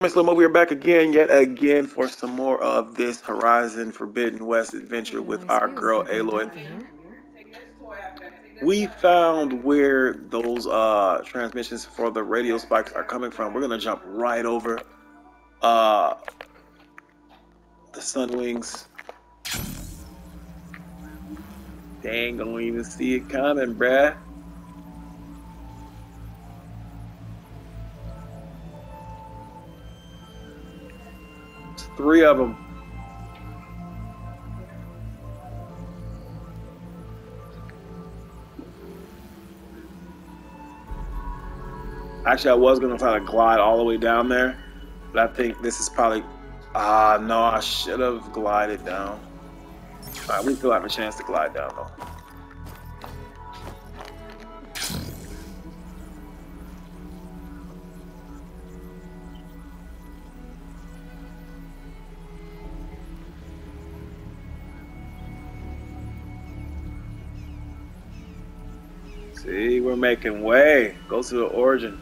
Miss Limo, we are back again, yet again, for some more of this Horizon Forbidden West adventure with our girl Aloy. We found where those uh, transmissions for the radio spikes are coming from. We're gonna jump right over uh, the Sunwings. Dang, don't even see it coming, bruh. Three of them. Actually, I was gonna try to glide all the way down there, but I think this is probably. Ah, uh, no, I should have glided down. All right, we still have a chance to glide down though. See, we're making way. Go to the origin.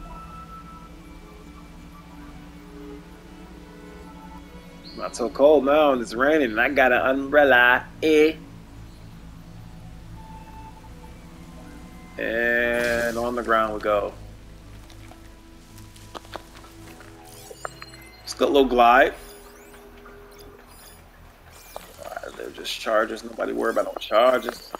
Not so cold now, and it's raining, and I got an umbrella. Eh. And on the ground we go. Got a little glide. Right, they're just charges. Nobody worry about no charges.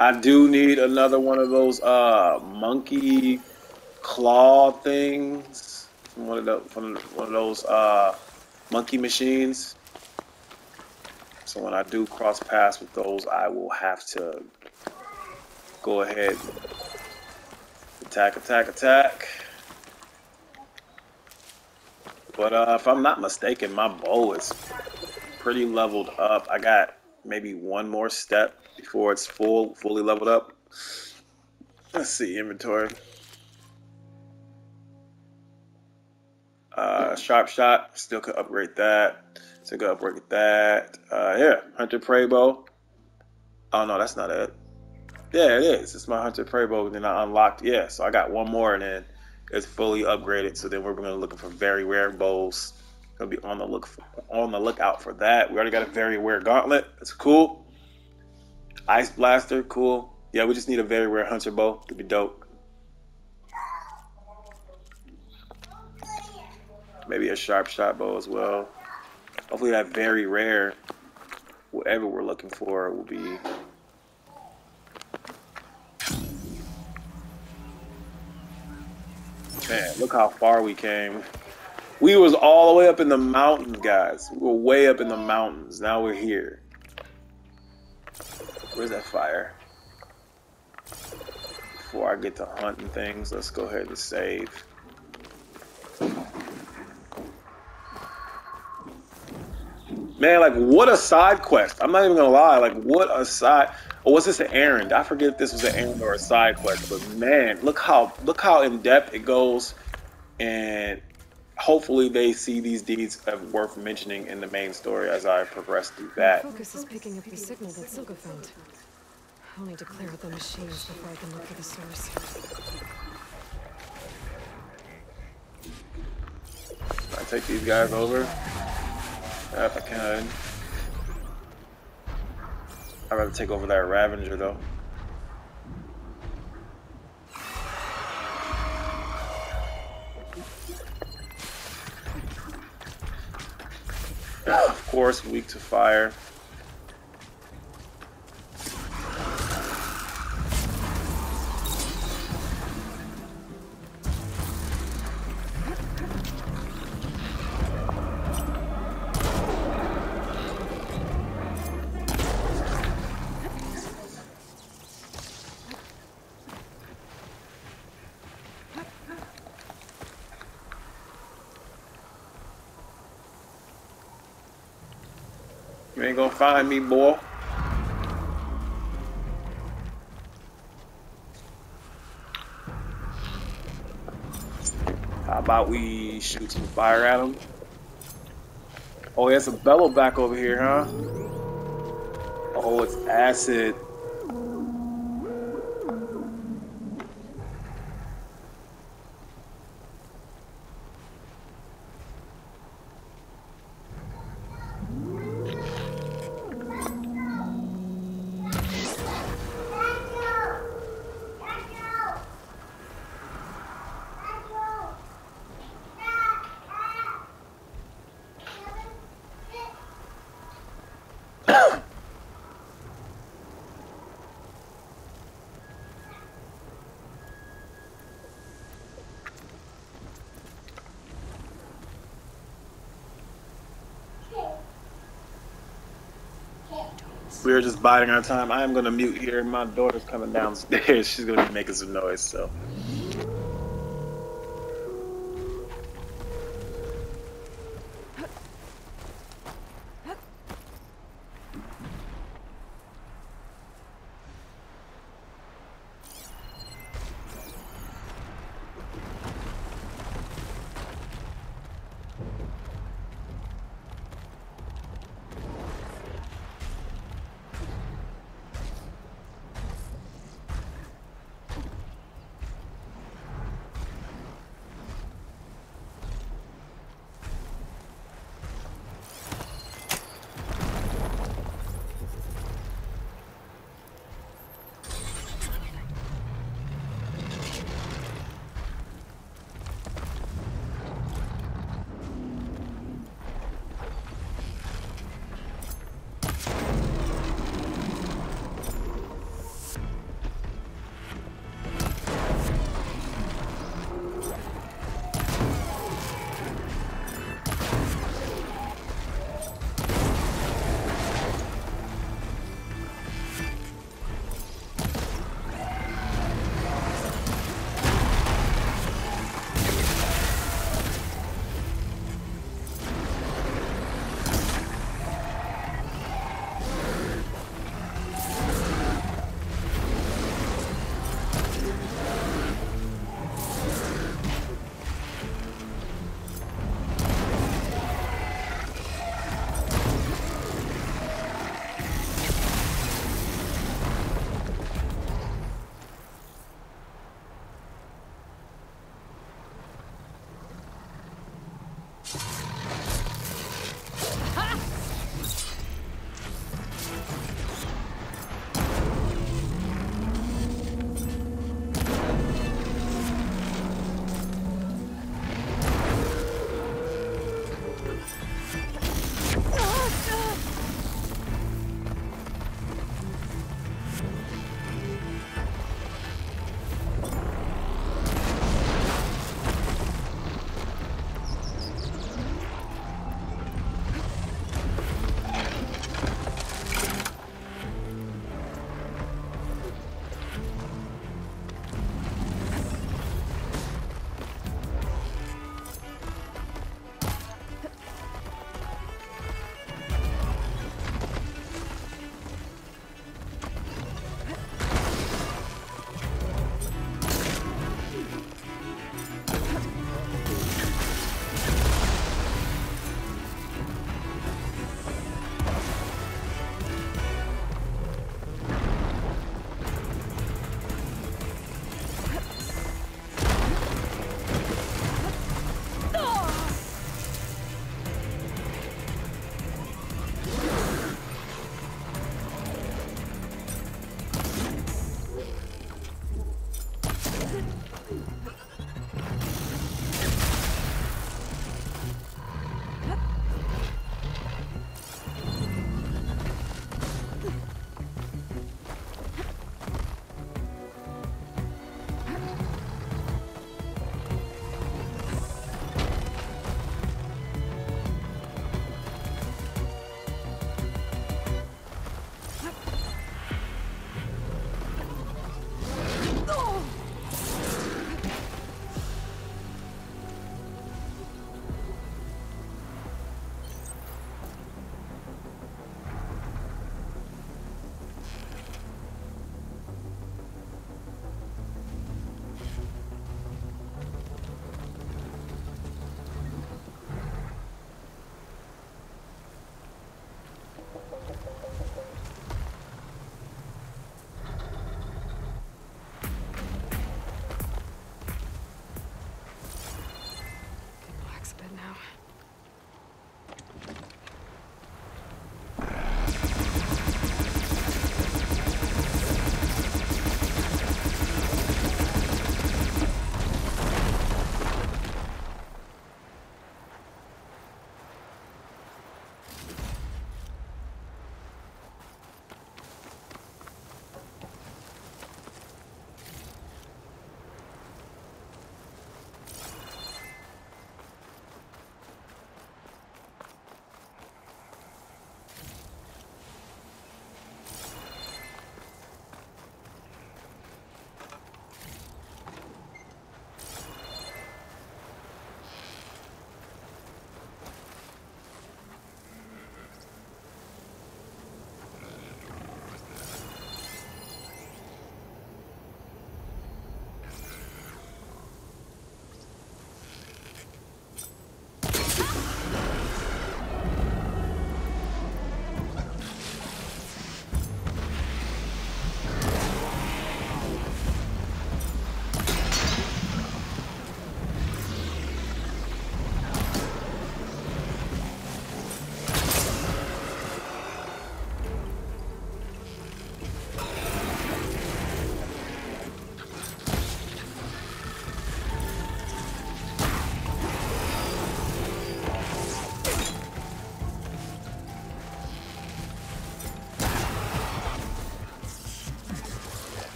I do need another one of those uh monkey claw things from one of the from one of those uh monkey machines. So when I do cross paths with those, I will have to go ahead, attack, attack, attack. But uh, if I'm not mistaken, my bow is pretty leveled up. I got maybe one more step before it's full, fully leveled up. Let's see, inventory. Uh, sharp shot, still could upgrade that. Still could upgrade that. Uh, yeah, hunter prey bow. Oh no, that's not it. Yeah, it is. It's my hunter prey bow. Then I unlocked. Yeah, so I got one more, and then it's fully upgraded. So then we're gonna looking for very rare bows Gonna be on the look for, on the lookout for that. We already got a very rare gauntlet. It's cool. Ice blaster, cool. Yeah, we just need a very rare hunter bow to be dope. Maybe a sharp shot bow as well. Hopefully that very rare, whatever we're looking for, will be Man, look how far we came. We was all the way up in the mountains, guys. We were way up in the mountains. Now we're here. Where's that fire? Before I get to hunting things, let's go ahead and save. Man, like what a side quest. I'm not even gonna lie, like what a side or was this an errand? I forget if this was an errand or a side quest, but man, look how look how in depth it goes and hopefully they see these deeds as worth mentioning in the main story as I progress through that. Focus is picking up the signal that Silka found. I'll need to clear out the machines before I can look for the source. I take these guys over. If I can. I'd rather take over that Ravager though. Of course, weak to fire. Find me, boy. How about we shoot some fire at him? Oh, there's a Bellowback over here, huh? Oh, it's acid. We are just biding our time. I am going to mute here. My daughter's coming downstairs. She's going to be making some noise, so.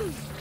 Hmm.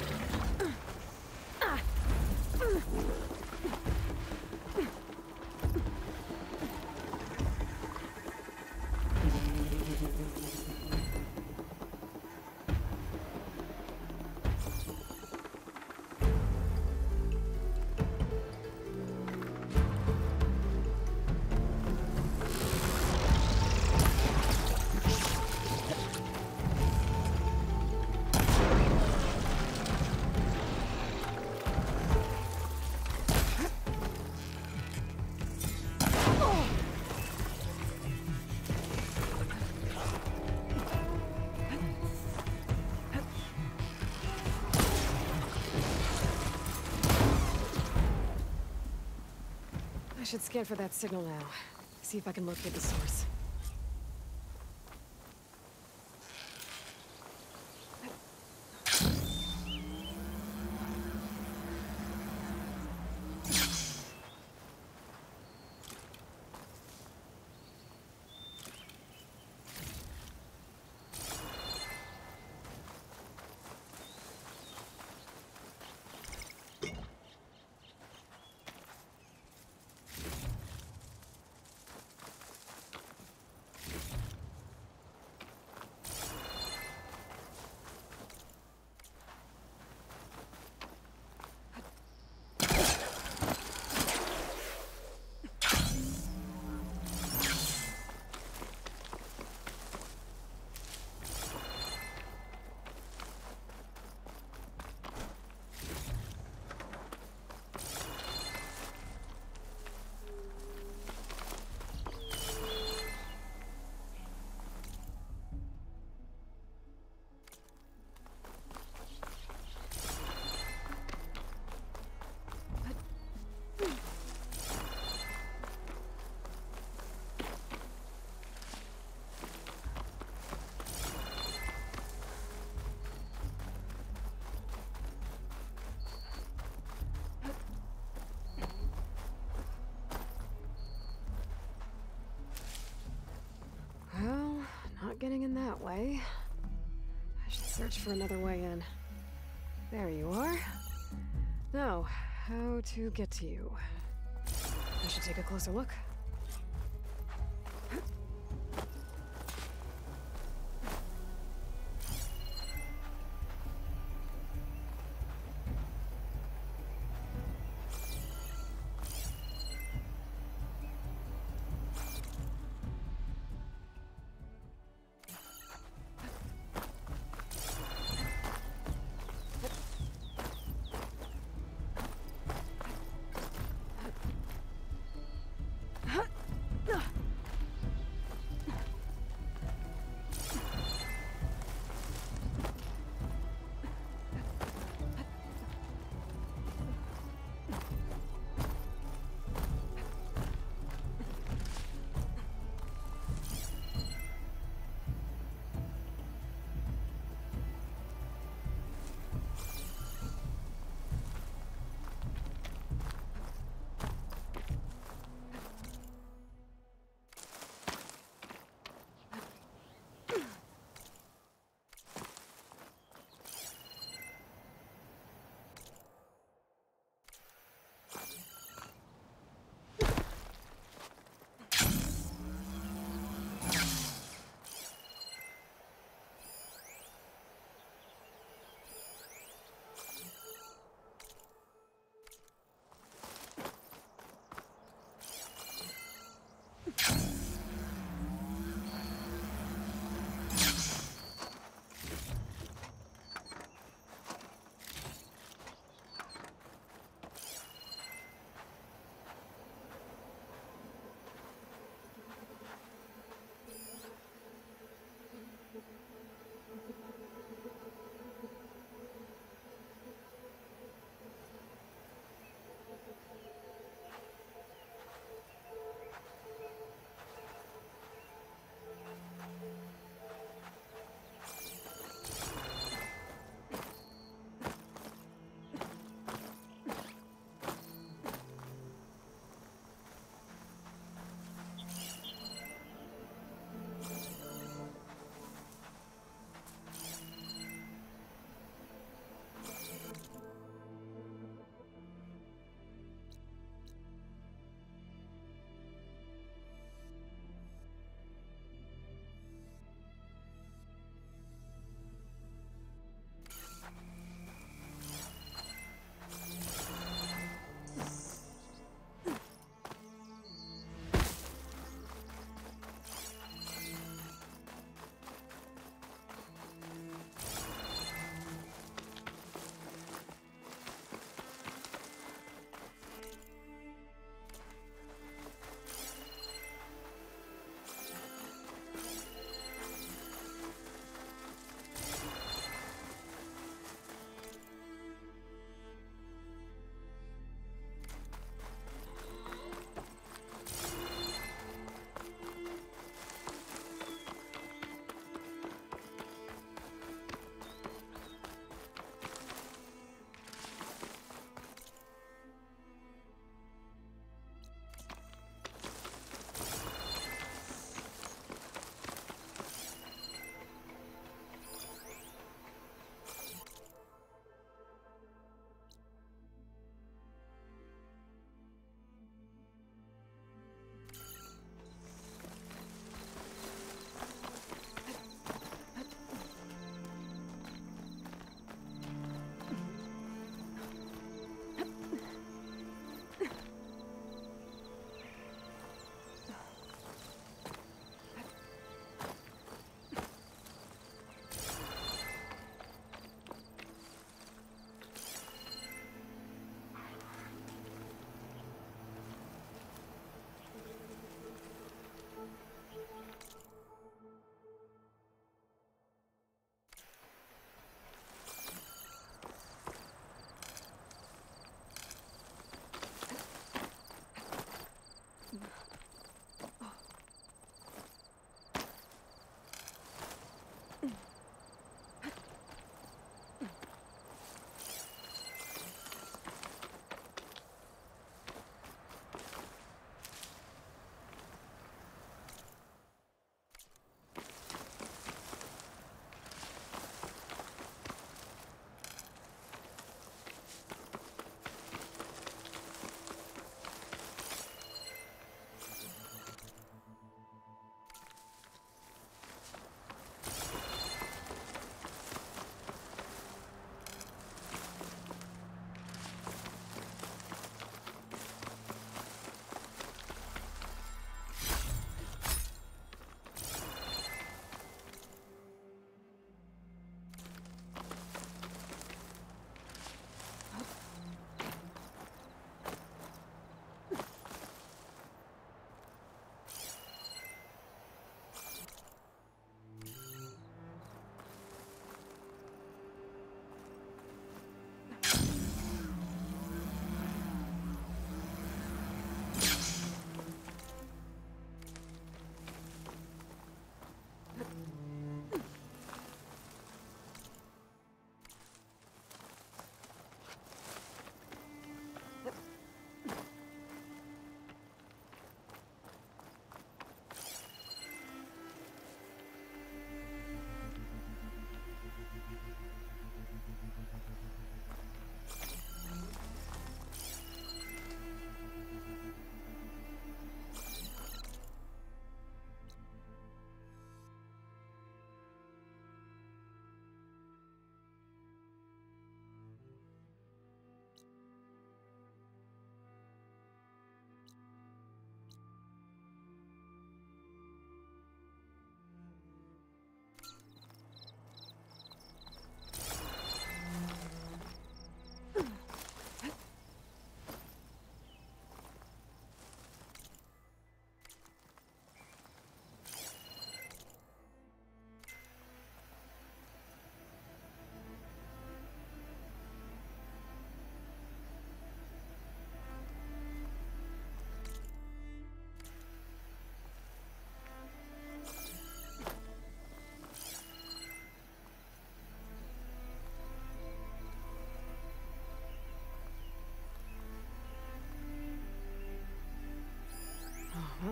Should scan for that signal now. See if I can locate the source. Way. I should search for another way in. There you are. Now, how to get to you? I should take a closer look.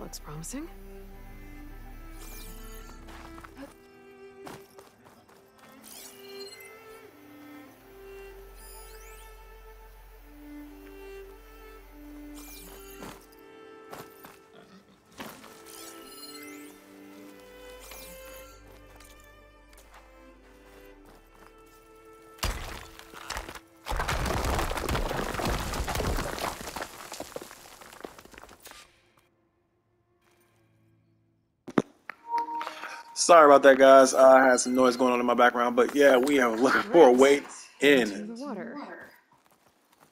Looks promising. Sorry about that, guys. I had some noise going on in my background, but yeah, we are looking for a way in,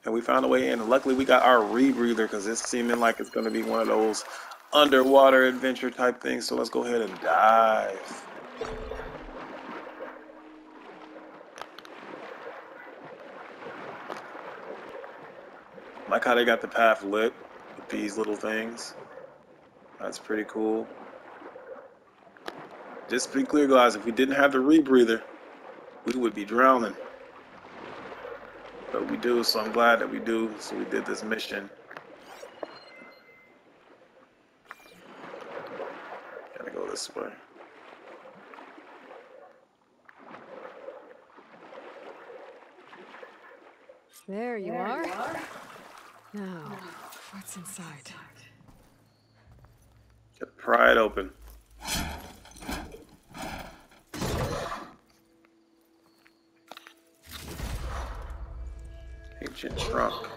and we found a way in. And luckily, we got our rebreather because it's seeming like it's going to be one of those underwater adventure type things. So let's go ahead and dive. Like how they got the path lit with these little things. That's pretty cool. Just to be clear, guys, if we didn't have the rebreather, we would be drowning. But we do, so I'm glad that we do. So we did this mission. Gotta go this way. There you are. Now, what's inside? Get pry it open. Ancient trunk.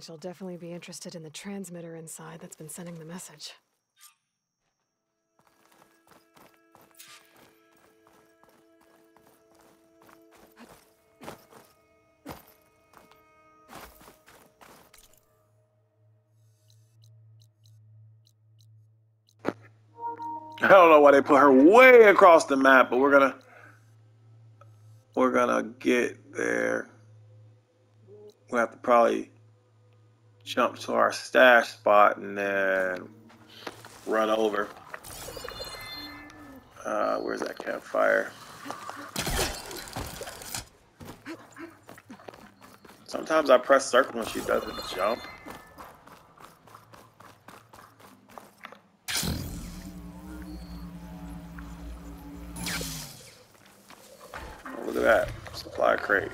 She'll definitely be interested in the transmitter inside that's been sending the message. I don't know why they put her way across the map, but we're gonna we're gonna get there. We'll have to probably jump to our stash spot and then run over. Uh, where's that campfire? Sometimes I press circle when she doesn't jump. Oh, look at that. Supply crate.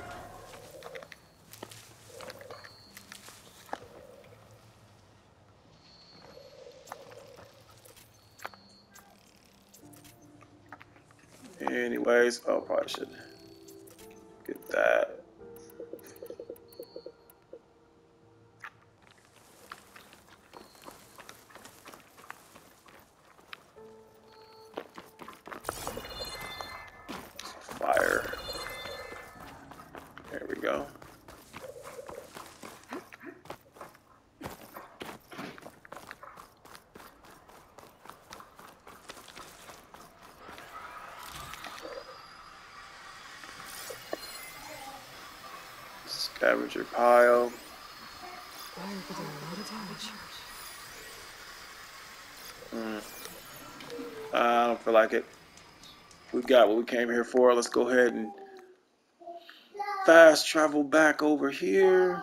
Anyways, oh, probably should get that. Scavenger pile. Fire could do a lot of damage. Mm. I don't feel like it. We got what we came here for. Let's go ahead and fast travel back over here.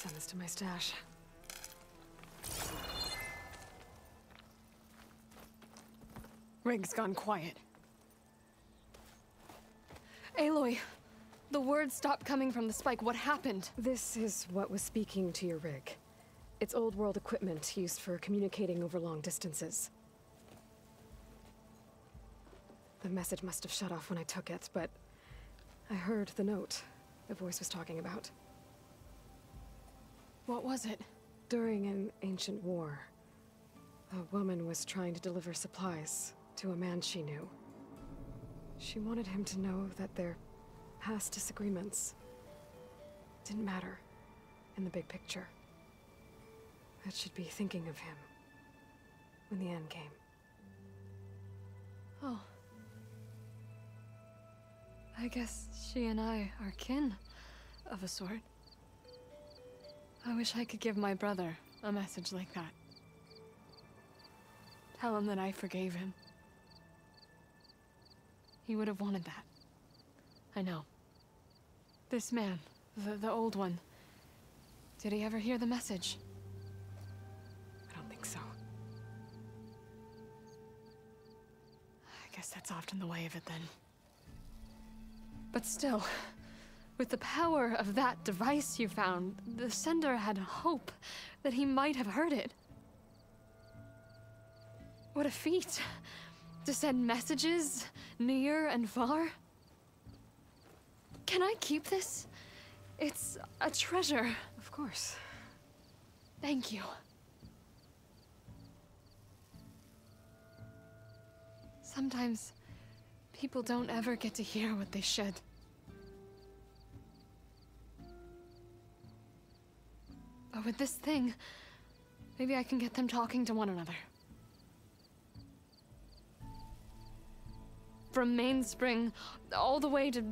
Send this to my stash. Rig's gone quiet. Aloy, the words stopped coming from the spike. What happened? This is what was speaking to your rig. It's old world equipment used for communicating over long distances. The message must have shut off when I took it, but I heard the note the voice was talking about. What was it? During an ancient war, a woman was trying to deliver supplies to a man she knew. She wanted him to know that their past disagreements didn't matter in the big picture. That she'd be thinking of him when the end came. Oh. I guess she and I are kin, of a sort. I wish I could give my brother a message like that. Tell him that I forgave him. He would have wanted that. I know. This man, the, the old one, did he ever hear the message? I don't think so. I guess that's often the way of it then. But still, with the power of that device you found, the sender had hope that he might have heard it. What a feat! To send messages near and far. Can I keep this? It's a treasure. Of course. Thank you. Sometimes people don't ever get to hear what they should. But with this thing, maybe I can get them talking to one another. From Mainspring all the way to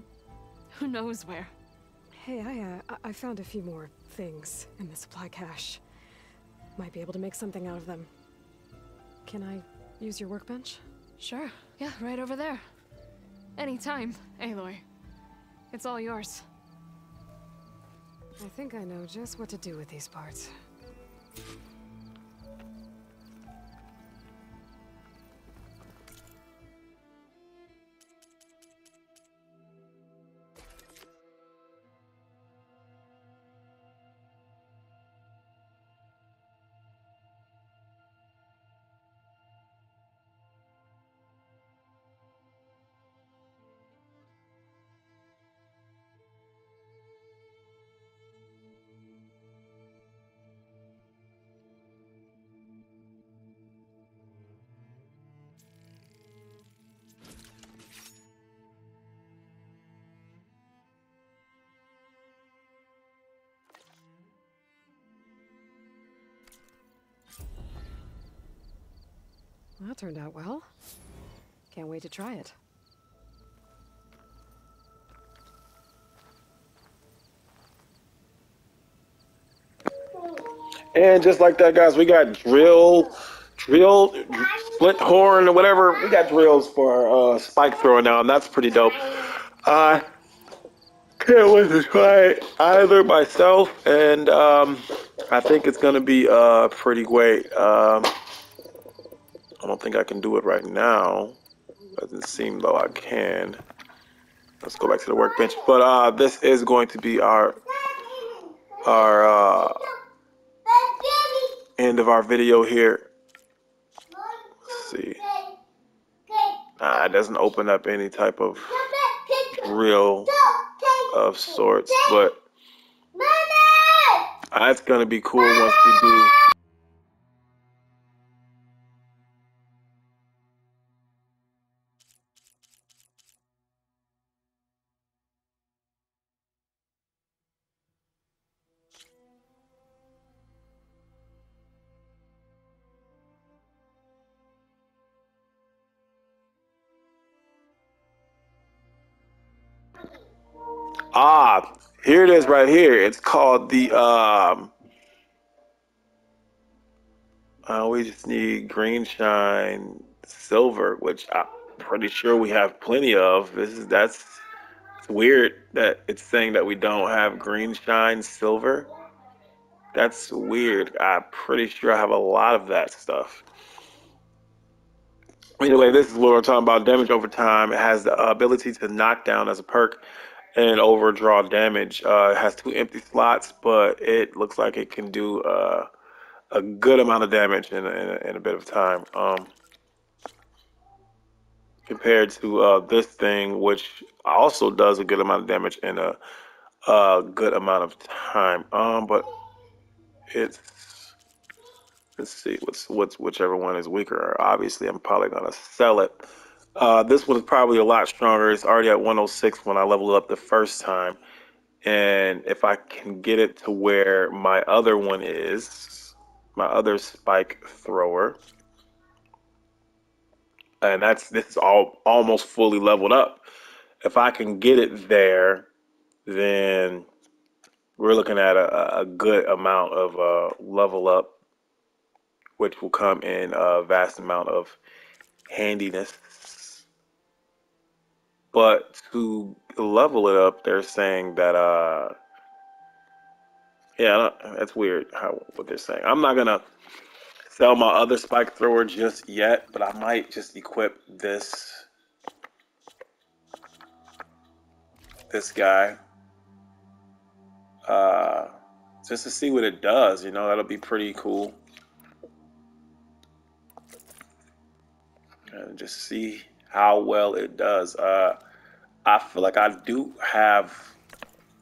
who knows where. Hey, I, uh, I- I found a few more things in the supply cache. Might be able to make something out of them. Can I use your workbench? Sure, yeah, right over there. Anytime, Aloy. It's all yours. I think I know just what to do with these parts. That turned out well. Can't wait to try it. And just like that, guys, we got drill, drill, split horn, or whatever. We got drills for uh, spike throwing now, and that's pretty dope. I can't wait to try it either myself, and um, I think it's gonna be uh, pretty great. Um, I don't think I can do it right now. Doesn't seem though I can. Let's go back to the workbench. But uh, this is going to be our our uh, end of our video here. Let's see. Uh, it doesn't open up any type of drill of sorts, but that's gonna be cool once we do. Here it is right here. It's called the um uh, we just need green shine silver, which I'm pretty sure we have plenty of. This is that's it's weird that it's saying that we don't have green shine silver. That's weird. I'm pretty sure I have a lot of that stuff. Anyway, this is what we're talking about. Damage over time. It has the ability to knock down as a perk and overdraw damage. Uh, it has two empty slots, but it looks like it can do uh, a good amount of damage in a, in in a bit of time. Um, compared to uh, this thing, which also does a good amount of damage in a, a good amount of time. Um, but it's let's see what's what's whichever one is weaker. Obviously, I'm probably gonna sell it. Uh, this one's probably a lot stronger. It's already at 106 when I leveled up the first time, and if I can get it to where my other one is, my other spike thrower, and that's this is all almost fully leveled up. If I can get it there, then we're looking at a, a good amount of uh, level up which will come in a vast amount of handiness. But to level it up, they're saying that, uh, yeah, that's weird how what they're saying. I'm not gonna sell my other spike thrower just yet, but I might just equip this this guy uh, just to see what it does. You know, that'll be pretty cool. and just see how well it does. Uh, I feel like I do have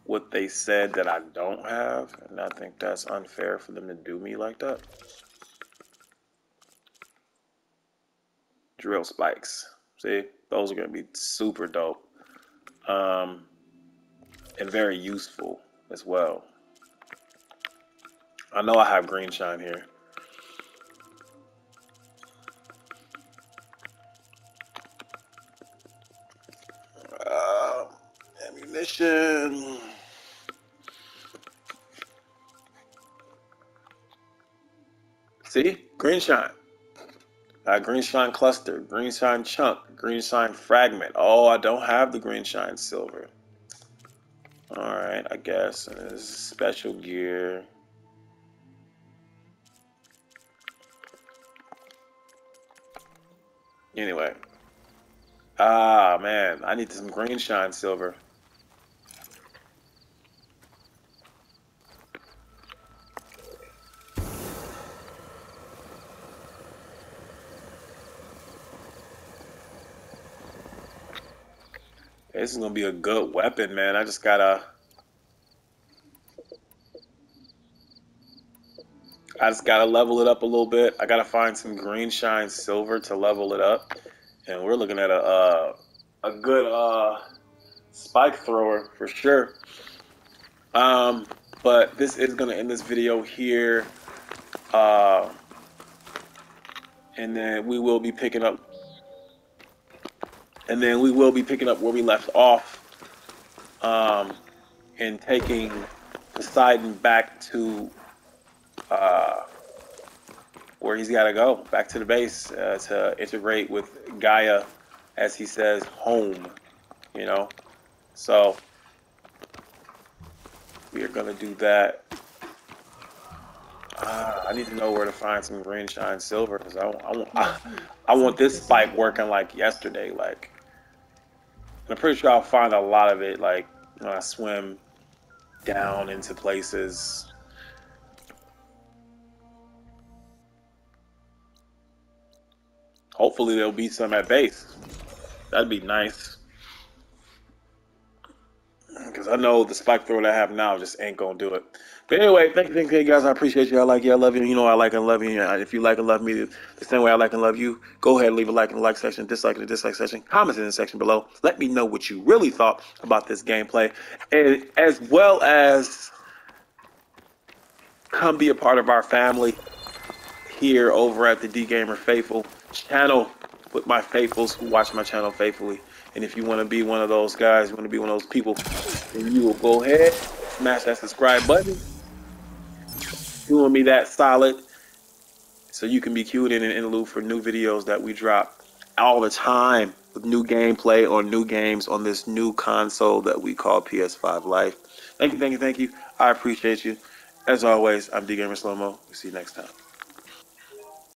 what they said that I don't have, and I think that's unfair for them to do me like that. Drill spikes. See, those are going to be super dope um, and very useful as well. I know I have green shine here. Mission. See? Green shine. Uh, green shine cluster, green shine chunk, green shine fragment. Oh, I don't have the green shine silver. Alright, I guess. And this special gear. Anyway. Ah, man. I need some green shine silver. This is gonna be a good weapon, man. I just gotta. I just gotta level it up a little bit. I gotta find some green shine silver to level it up, and we're looking at a uh, a good uh, spike thrower for sure. Um, but this is gonna end this video here, uh, and then we will be picking up and then we will be picking up where we left off um, and taking Poseidon back to uh, where he's got to go, back to the base uh, to integrate with Gaia, as he says, home, you know. So we are going to do that. Uh, I need to know where to find some green shine silver because I, I, want, I, I want this spike working like yesterday, like I'm pretty sure I'll find a lot of it like when I swim down into places. Hopefully there'll be some at base. That'd be nice. Because I know the spike thrower that I have now just ain't going to do it. But anyway, thank you, thank you guys. I appreciate you. I like you. I love you. You know I like and love you. If you like and love me the same way I like and love you, go ahead and leave a like in the like section, dislike in the dislike section, comment in the section below. Let me know what you really thought about this gameplay, and as well as come be a part of our family here over at the D Gamer Faithful channel with my faithfuls who watch my channel faithfully. And if you want to be one of those guys, you want to be one of those people, then you will go ahead, smash that subscribe button doing me that solid so you can be cued in and in the loop for new videos that we drop all the time with new gameplay or new games on this new console that we call PS5 Life. Thank you, thank you, thank you. I appreciate you. As always, I'm D Gamer Slow Mo. See you next time.